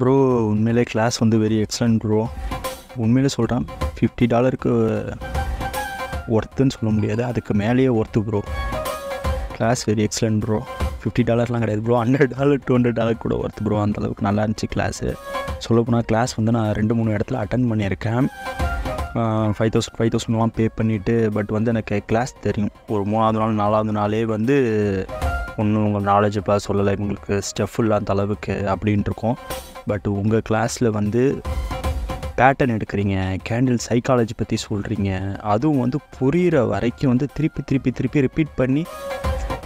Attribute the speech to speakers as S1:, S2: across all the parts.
S1: Bro உண்மையிலே class வந்து very excellent bro உண்மையிலே சொல்கிறேன் ஃபிஃப்டி டாலருக்கு ஒர்த்துன்னு சொல்ல முடியாது அதுக்கு மேலேயே worth bro class very excellent bro fifty டாலர்லாம் கிடையாது bro hundred dollar two hundred dollar கூட ஒர்த்து ப்ரோ அந்தளவுக்கு நல்லா இருந்துச்சு கிளாஸு சொல்லப்போனால் கிளாஸ் வந்து நான் ரெண்டு மூணு இடத்துல அட்டன் பண்ணியிருக்கேன். ஃபைவ் தௌசண்ட் ஃபைவ் தௌசண்ட்லாம் பே பண்ணிவிட்டு பட் வந்து எனக்கு கிளாஸ் தெரியும். ஒரு மூணாவது நாள் நாலாவது நாளே வந்து ஒன்றும் உங்கள் நாலேஜ் இப்போ சொல்லலை உங்களுக்கு ஸ்டெஃப் இல்லாத அளவுக்கு அப்படின்ட்டு இருக்கோம் பட் உங்கள் கிளாஸில் வந்து பேட்டர்ன் எடுக்கிறீங்க கேண்டில் சைக்காலஜி பற்றி சொல்கிறீங்க அதுவும் வந்து புரிகிற வரைக்கும் வந்து திருப்பி திருப்பி திருப்பி ரிப்பீட் பண்ணி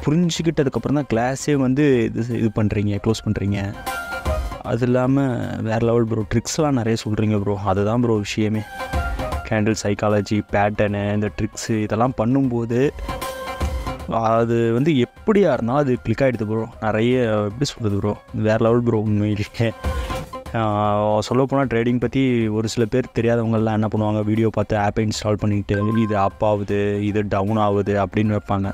S1: புரிஞ்சுக்கிட்டதுக்கப்புறம் தான் கிளாஸே வந்து இது இது பண்ணுறீங்க க்ளோஸ் பண்ணுறீங்க அது இல்லாமல் வேறு லெவல் ப்ரோ ட்ரிக்ஸ்லாம் நிறைய சொல்கிறீங்க ப்ரோ அதுதான் ப்ரோ விஷயமே. கேண்டில் சைக்காலஜி பேட்டர்னு இந்த ட்ரிக்ஸு இதெல்லாம் பண்ணும்போது அது வந்து எப்படியா இருந்தாலும் அது கிளிக் ஆகிடுது ப்ரோ நிறைய எப்படி சொல்கிறது ப்ரோ வேறு லெவல் ப்ரோ உண்மையிலேயே சொல்லப்போனால் ட்ரேடிங் பற்றி ஒரு சில பேர் தெரியாதவங்கெல்லாம் என்ன பண்ணுவாங்க? வீடியோ பார்த்து ஆப்பை இன்ஸ்டால் பண்ணிக்கிட்டு இது அப் ஆகுது இது டவுன் ஆகுது அப்படின்னு வைப்பாங்க.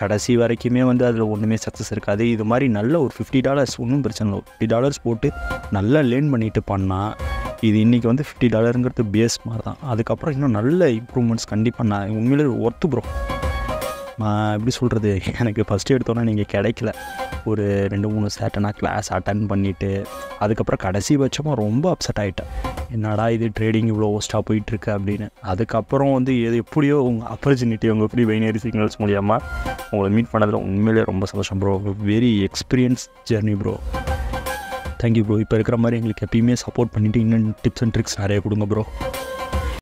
S1: கடைசி வரைக்குமே வந்து அதில் ஒன்றுமே சக்ஸஸ் இருக்காது. இது மாதிரி நல்ல ஒரு ஃபிஃப்டி டாலர்ஸ் ஒன்றும் பிரச்சனை இல்லை. ஃபிஃப்டி டாலர்ஸ் போட்டு நல்லா லேர்ன் பண்ணிட்டு பண்ணால் இது இன்றைக்கி வந்து ஃபிஃப்டி டாலருங்கிறது பேஸ் மாதிரி தான். அதுக்கப்புறம் இன்னும் நல்ல இம்ப்ரூவ்மெண்ட்ஸ் கண்டிப்பாக நான் உண்மையிலே ஒர்த்து ப்ரோ எப்படி சொல்கிறது எனக்கு ஃபஸ்ட்டு எடுத்தோன்னே நீங்கள் கிடைக்கல. ஒரு ரெண்டு மூணு சேட்டனாக கிளாஸ் அட்டன் பண்ணிவிட்டு அதுக்கப்புறம் கடைசி பட்சமாக ரொம்ப அப்செட் ஆகிட்டேன் என்னடா இது ட்ரேடிங் இவ்வளோ ஓஸ்ட்டாக போயிட்டுருக்கு அப்படின்னு. அதுக்கப்புறம் வந்து எது எப்படியோ உங்கள் ஆப்பர்ச்சுனிட்டி உங்கள் எப்படி பைனரி சிக்னல்ஸ் மூலியமாக உங்களை மீட் பண்ணதில் உண்மையிலே ரொம்ப சந்தோஷம் bro very experience journey bro thank you bro இப்போ இருக்கிற மாதிரி எங்களுக்கு எப்பயுமே சப்போர்ட் பண்ணிவிட்டு இன்னும் டிப்ஸ் அண்ட் ட்ரிக்ஸ் நிறைய கொடுங்க ப்ரோ